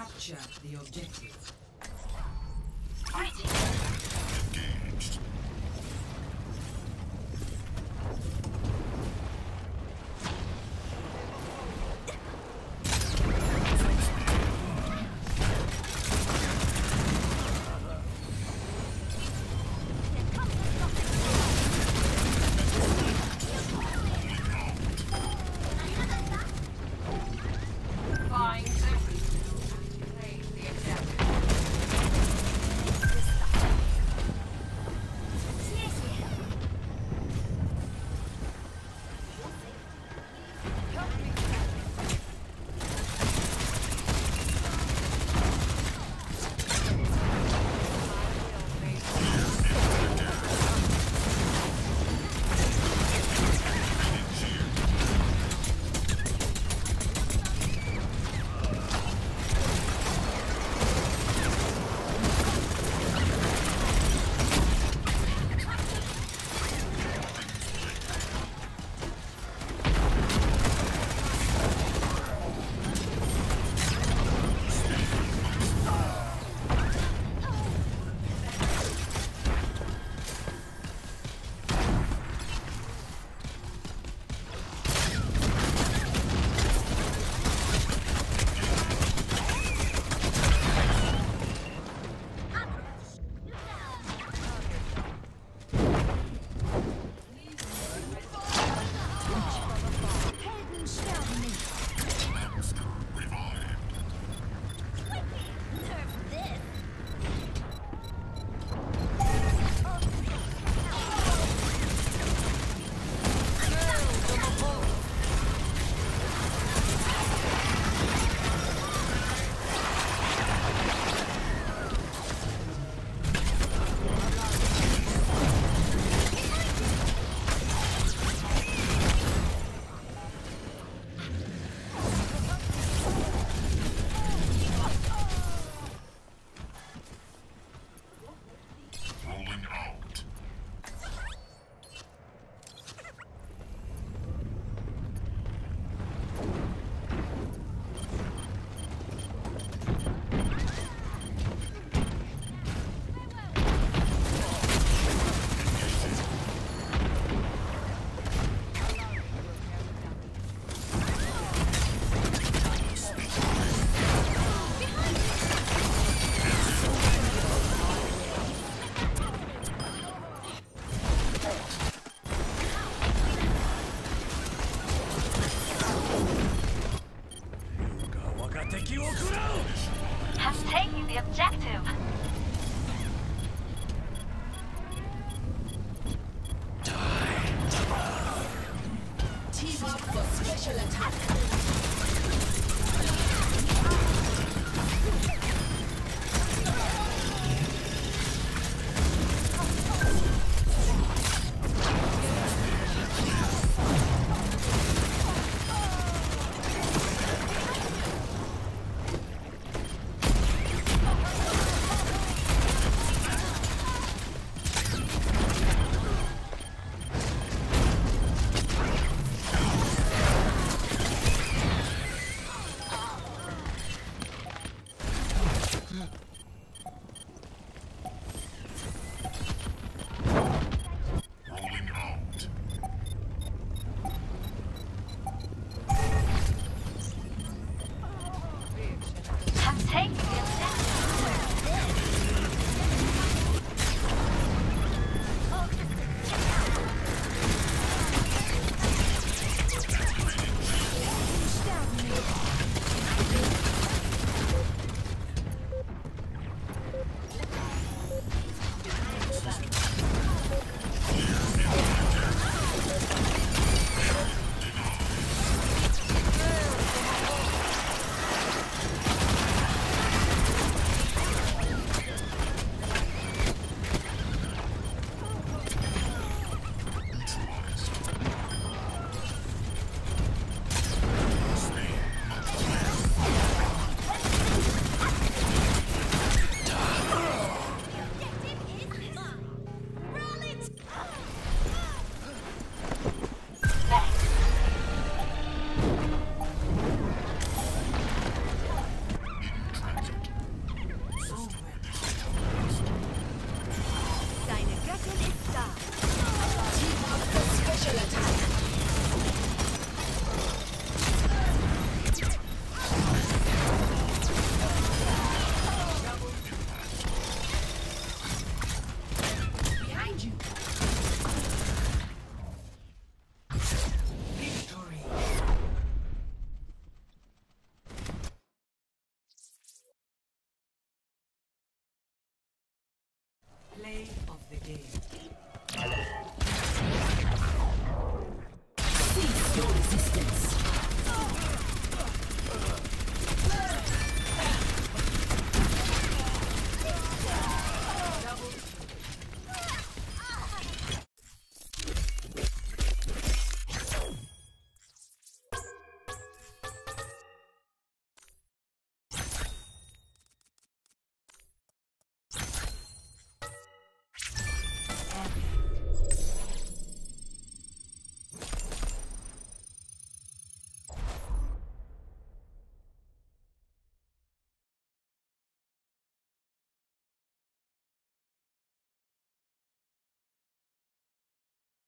Capture the objective. Engaged. Has taken the objective. Die. Team up for special attack.